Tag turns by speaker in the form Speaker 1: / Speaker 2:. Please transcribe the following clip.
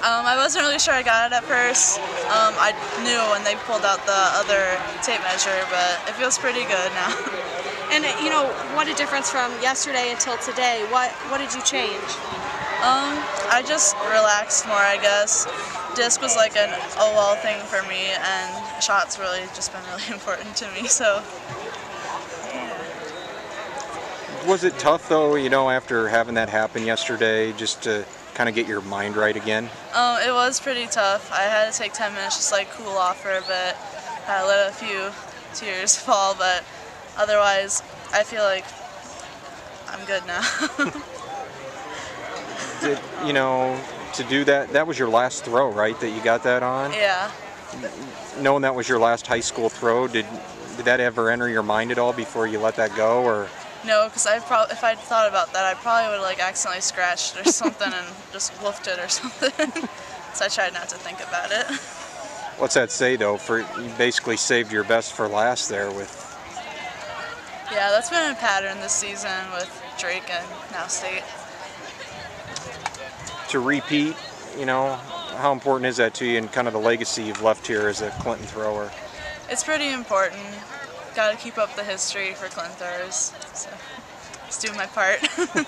Speaker 1: Um, I wasn't really sure I got it at first. Um, I knew when they pulled out the other tape measure, but it feels pretty good now.
Speaker 2: And you know, what a difference from yesterday until today. What what did you change?
Speaker 1: Um, I just relaxed more, I guess. Disc was like an oh well thing for me, and shots really just been really important to me. So
Speaker 3: Was it tough though, you know, after having that happen yesterday, just to kind of get your mind right again?
Speaker 1: um, it was pretty tough. I had to take 10 minutes just like cool off for a bit. I let a few tears fall, but otherwise, I feel like I'm good now.
Speaker 3: Did, you know, to do that, that was your last throw, right? That you got that on?
Speaker 1: yeah.
Speaker 3: Knowing that was your last high school throw, did did that ever enter your mind at all before you let that go, or?
Speaker 1: No, because I probably if I'd thought about that, I probably would have like accidentally scratched or something and just woofed it or something. so I tried not to think about it.
Speaker 3: What's that say though? For you basically saved your best for last there with
Speaker 1: Yeah, that's been a pattern this season with Drake and now State.
Speaker 3: to repeat. You know, how important is that to you and kind of the legacy you've left here as a Clinton thrower?
Speaker 1: It's pretty important. Got to keep up the history for Clinton throwers. So just do my part.